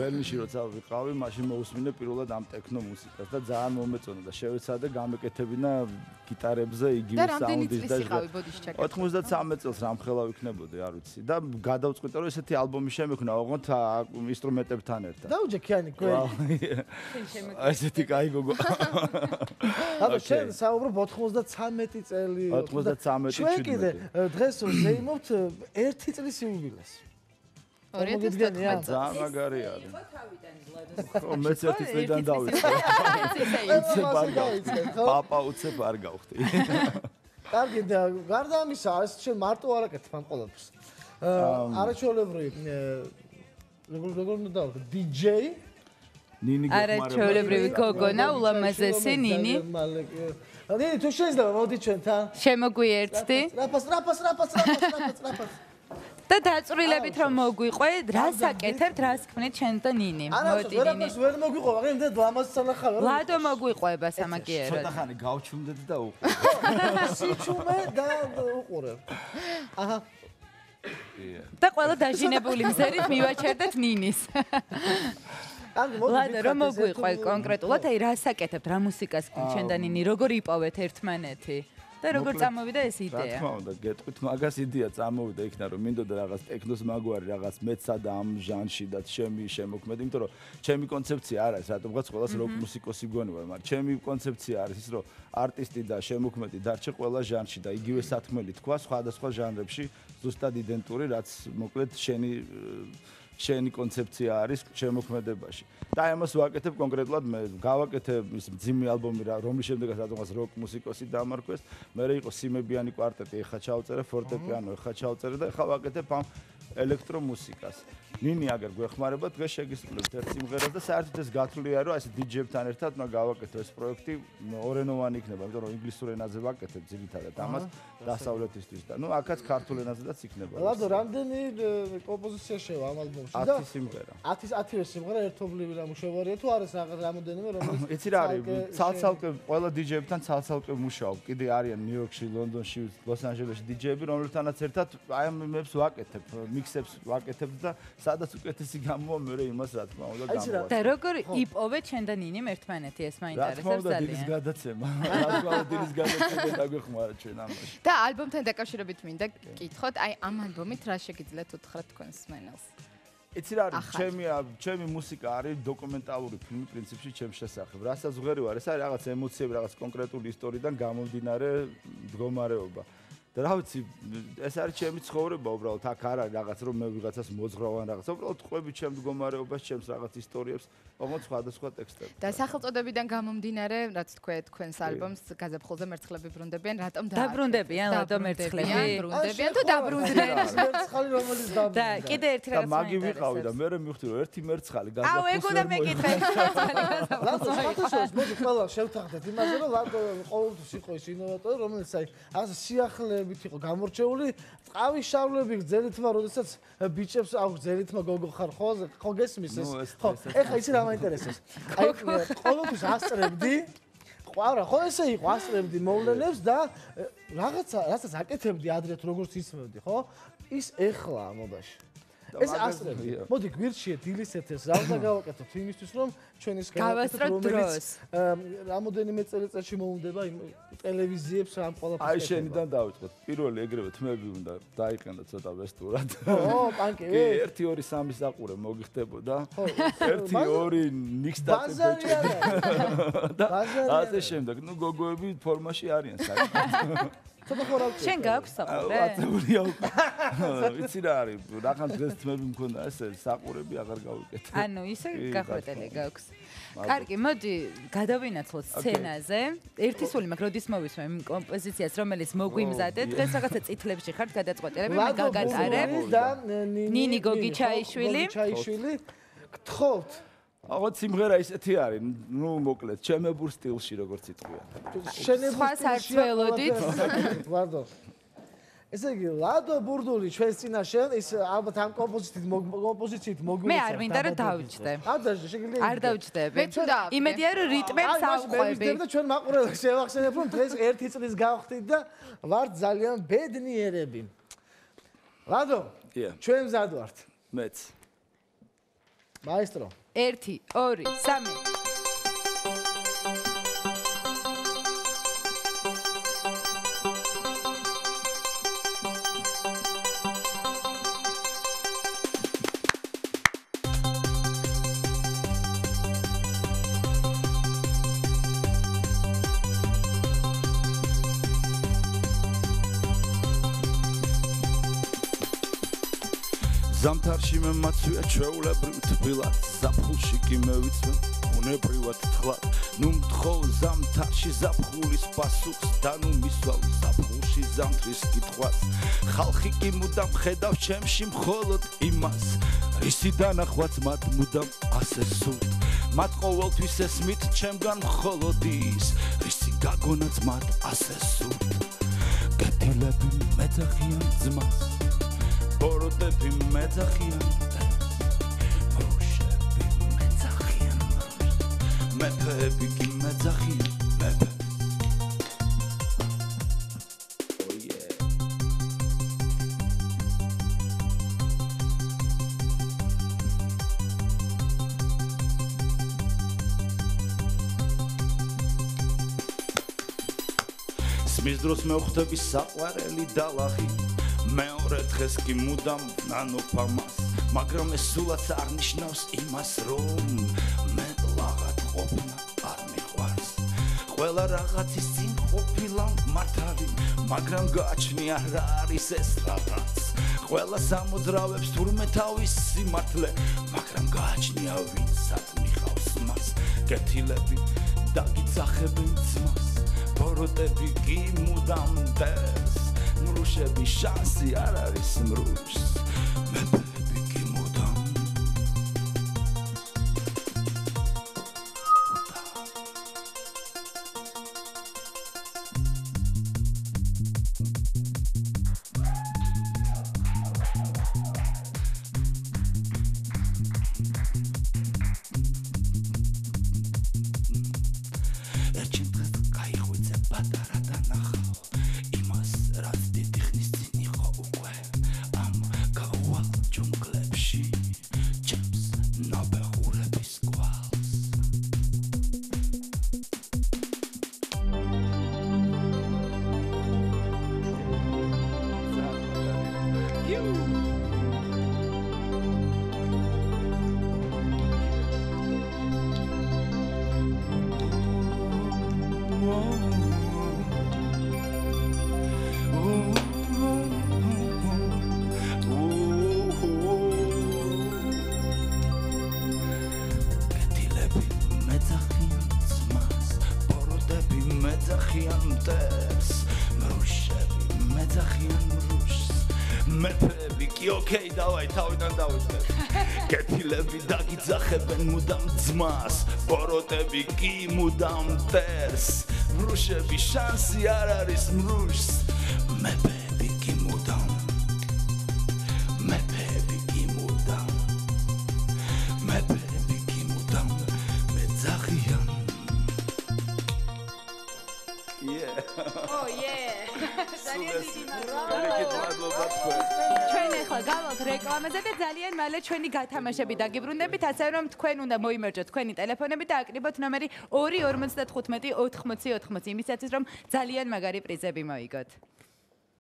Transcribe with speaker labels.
Speaker 1: ბერლინში როცა ვიყავი, მაშინ მოусმინე პირველად ამ ტექნო მუსიკას და ძალიან მომეწონა და შევეცადე გამეკეთებინა გიტარებზე იგივე საუნდის
Speaker 2: და
Speaker 1: 93 წელს რამხელა ვიქნებოდი, არ ვიცი. და გადავწყვიტე რომ ესეთი ალბომი შემეკნა, ოღონდ ინსტრუმენტებთან ერთად.
Speaker 3: დაუჯექიანი გველი.
Speaker 1: ესეთი კაი გოგო.
Speaker 3: აბა შენ საუბრობ 93 წელი.
Speaker 1: 93 წელი.
Speaker 3: ჩვენ კიდე დღეს ზეიმობთ 1 წლის იუბილეს.
Speaker 2: 2014
Speaker 1: ძალიან მაგარი არის. ხო, მეც ერთი წლიდან დავიწყე. უცებ არ გავხდი. პაპა უცებ არ გავხდი.
Speaker 3: კარგი და გარდა ამისა, ეს შენ მარტო არ აკეთებ ამ ყოველთვის. არაჩვეულებრივი როგორ როგორ უნდა? DJ
Speaker 1: ნინი გოგო
Speaker 4: არაჩვეულებრივი გოგონა ულამაზესი ნინი.
Speaker 3: ნინი თუ შეიძლება მოდი ჩვენთან.
Speaker 4: შემოგვიერთდი?
Speaker 3: რაფას რაფას რაფას რაფას რაფას
Speaker 4: და დაწვრილებით რომ მოგვიყვე, რას აკეთებთ, რას ქმნით ჩვენ და ნინი?
Speaker 3: მოდი ნინი. არა, ვერ მოგვიყვე, მაგრამ იმდენ ლამაზს ანახავ.
Speaker 4: ლადო მოგვიყვება სამაგიეროდ.
Speaker 1: ცოტა ხანი გავჩუმდეთ და უყურე.
Speaker 3: სიჩუმე და უყურე. აჰა.
Speaker 4: და ყველა დაჟინებული მზერით მივაჩერდეთ ნინის. ლადო რომ მოგვიყვე კონკრეტულად, აი რას აკეთებთ, რა მუსიკას ჩვენ და ნინი, როგორ იპოვეთ ერთმანეთი? და როგორ წამოვიდა ეს იდეა?
Speaker 1: რა თქმა უნდა, გეტყვით, მაგას იდეა წამოვიდა იქნა, რომ მინდოდა რაღაც ტექნოს მაგვარი, რაღაც მეცა და ამ ჟანში და ჩემი შემოქმედი, იმიტომ რომ ჩემი კონცეფცია არ არის, რატომღაც ყოველას როკ მუსიკოსი გონი ვარ, მაგრამ ჩემი კონცეფცია არის ის, რომ არტისტი და შემოქმედი დარჩე ყველა ჟანრში და იგივე სათქმელი თქვა სხვადასხვა ჟანრებში, ზუსტად იდენტური, რაც მოკლედ შენი შენი კონცეფცია არის შემოქმედებაში. და ამას ვაკეთებ კონკრეტულად მე გავაკეთებ ის ძიმი ალბომი რა რომლის შემდეგაც რადგანაც როკ მუსიკოსი დამარქვეს, მე იყო სიმებიანი კვარტეტი, ეხა ჩაუწერე ფორტეპიანო, ეხა ჩაუწერე და ეხა ვაკეთებ ამ ელექტრომუსიკას. ნინი აგერ გვეხმარება დღეს შეგისწრებთ ერთ სიმღერას და საერთოდ ეს გათვლილია რომ ასე დიჯეებთან ერთად უნდა გავაკეთო ეს პროექტი ორენოვანი იქნება, იმიტომ რომ ინგლისურ ენაზე ვაკეთებ ძირითადად ამას დასავლეთისთვის და ნუ აქაც ქართულ ენაზეც იქნება.
Speaker 3: ლადო, რამდენი კომპოზიცია შევა ამ ალბომში?
Speaker 1: 10 სიმღერა.
Speaker 3: 10 10-ე სიმღერა ერთობლივი რამუშევარია თუ არის რაღაც რამოდენიმე რომელიც
Speaker 1: იცი რა არის? ცალ-ცალკე ყველა დიჯეებთან ცალ-ცალკე მუშაობ. კიდე არიან ნიუ-იორკში, ლონდონში, ლოს-ანჯელესში დიჯეები, რომლებთანაც ერთად აი ამ მებს ვაკეთებ, მიქსებს ვაკეთებ და სადაც უკეთესი გამოვა მე იმას რა თქმა უნდა გამოვა.
Speaker 4: და როგორ იპოვე ჩვენ და ნინი ერთმანეთი ეს მაინტერესებს ძალიან.
Speaker 1: რა თქმა უნდა დილის გადაცემა. რა თქმა უნდა დილის გადაცემა დაგვეხმარა ჩვენ ამაში.
Speaker 2: და ალბომთან დაკავშირებით მინდა გითხოთ, აი ამ ალბომით რა შეგიძლიათ უთხრათ თქვენს მენელს?
Speaker 1: იცი რა არის ჩემი ჩემი მუსიკა არის დოკუმენტალური ფილმი პრინციპში ჩემს შესახებ. რასაც ვღერი ვარ, ეს არის რაღაც ემოციები, რაღაც კონკრეტული ისტორიიდან გამომდინარე მდგომარეობა. და რა ვიცი ეს არის ჩემი ცხოვრება უბრალოდ აქ არ არის რაღაც რომ მე ვიღაცას მოძღვრავან რაღაც უბრალოდ ყვები ჩემ მდგომარეობას ჩემს რაღაც ისტორიებს ოღონდ სხვადასხვა ტექსტები.
Speaker 2: და სახელწოდებიდან გამომდინარე რაც თქვა თქვენს ალბომს გაზაფხულზე მერცხლები ბრუნდებიან რატომ
Speaker 4: დაბრუნდებიან რატომ მერცხლები?
Speaker 2: ბრუნდებიან თუ დაბრუნდნენ?
Speaker 3: მერცხალი რომელიც დაბრუნდა.
Speaker 4: და კიდე ერთი რაღაც
Speaker 1: და მაგი ვიყავი და მე მე მივხვდი რომ ერთი მერცხალი
Speaker 4: გაზაფხულზე აუ ეგ უნდა მეკითხე
Speaker 3: ლადო შეხოთოს მოდი ყველა შევთანხმდეთ იმაზე რომ ლადო ყოველთვის იყო ის ინოვატორი რომელიც აი ასე სიახლეებით იყო გამორჩეული. წყავის შავლები გძელითმა როდესაც ბიჭებს აქვს გძელითმა გოგო ხარ ხო ხო გესმის ეს? ხო ეხა იცი რა მაინტერესებს აი ყოველთვის ასწრებდი. ყვარა ხო ესე იყო ასწრებდი მოვლენებს და რაღაცა რასაც აკეთებდი ადრეთ როგორც ისმევდი ხო? ის ეხლა მოდაში ეს ასრები. მოდი გვირჩიე დილის ეთერს რა უნდა გავაკეთოთ იმისთვის რომ ჩვენის
Speaker 4: გავასწროთ დროს.
Speaker 3: რამოდენიმე წელიწადში მოუნდება იმ ტელევიზიებს ამ ყველაფერს.
Speaker 1: აი შენიდან დავიწყოთ. პირველი ეგრევე თმები უნდა დაიყენო ცოტა ვესტურად.
Speaker 3: ო, პანკი.
Speaker 1: კი, 1 2 3 საყურე მოგიხდებოდა. 1 2 ნიქსტატი ბეჭედი. და ასე შემდეგ. ნუ გოგოები ფორმაში არიან საერთოდ.
Speaker 3: ცოტა ხო რა ვწერ.
Speaker 4: შენ გაქვს საყურე?
Speaker 1: აწეულია უკვე. ვიცი რა არის, რაღაც დღეს თმები მქონდა ესე საყურები აღარ გავიკეთე.
Speaker 4: ანუ ისე გახვეტელი გაქვს. კარგი, მოდი გადავინაცვლოთ სცენაზე. ერთი სული მაქვს, როდის მოვისმე იმ კომპოზიციას, რომელიც მოგვიმზადე. დღეს რაღაცა წითლებში ხართ გადაწყვეტილები, მე გაგატარებ. ნინი გოგი ჩაიშვილი.
Speaker 3: ჩაიშვილი. გთხოვთ
Speaker 1: აღარ სიმღერა ისეთი არის, ნუ მოკლედ, ჩემებურ სტილში როგორც იტყვია.
Speaker 4: შენებურ სტილში ველოდით.
Speaker 3: ლადო. ესე იგი, ლადო ბურდული ჩვენს წინაშე, ის ალბათ ამ კომპოზიციით კომპოზიციით მოგვიცა.
Speaker 4: მე არ მინდა რა დავიჭდე.
Speaker 3: აბა, შეგიძლია.
Speaker 4: არ დავიჭდები. იმედია რომ რიტმებს ავყვები.
Speaker 3: და ჩვენ მაყურებელს შევახსენებ, რომ დღეს ერთი წლის გავხდით და ვართ ძალიან ბედნიერები. ლადო. ჩვენ მზად ვართ.
Speaker 1: მეც.
Speaker 3: მაესტრო
Speaker 4: 1 2 3
Speaker 1: ზამთარში მე მაცვია ჩვეულებრივ თბილად საფხულში კი მე ვიცვე უნებრივად თხლად ნუ მთხოვ ზამთარში ზაფხულის პასუხს და ნუ მისვალ საფხულში ზამთრის კითხვას. ხალხი კი მუდამ ხედავ ჩემში მხოლოდ იმას. რისი დანახვაც მათ მუდამ ასე სულ მათ ყოველთვის ესმით ჩემგან მხოლოდ ის რისი გაგონაც მათ ასე სულ კეთილები მეძახიან ძმას ბოროტები მეძახიან. რუშები მეძახიან. მეფეები კი მეძახიან. მეფე. სმის დროს მე ხვდები საყვარელი დალახი მეორე დღეს კი მუდამ ნანოფამას მაგრამ ეს სულაც აღნიშნავს იმას რომ მე ლაღად ყოფნა არ მიყვარს. ყველა რაღაცის წინ ყოფილა მართალი მაგრამ გააჩნია რა არის ეს რაღაც. ყველა სამოძრავებს თურმე თავის სიმართლე მაგრამ გააჩნია ვინცად მიხავს მას. კეთილები დაგიცახებენ ძმას ბოროტები კი მუდამ დეს მრუშები შანსი არ არის მრუშს მეძახიან მტერს მრუშები მეძახიან მრუშს მეფები კი ოკეი დავაი თავიდან დავიწყე კეთილები დაგიძახებენ მუდამ ძმას ბოროტები კი მუდამ მტერს მრუშები შანსი არ არის მრუშს მეფები კი მუდამ. მეფები კი მუდამ. მეფები კი მუდამ. მეძახიან
Speaker 4: ო იე ძალიან დიდი
Speaker 1: მადლობა.
Speaker 4: ჩვენ ახლა გავალთ რეკლამაზე და ძალიან მალე ჩვენი გათამაშები დაგიბრუნდებით. ასე რომ თქვენ უნდა მოიმერჯოთ თქვენი ტელეფონები და აკრიბოთ ნომერი 255 80 80 იმისათვის რომ ძალიან მაგარი პრიზები მოიგოთ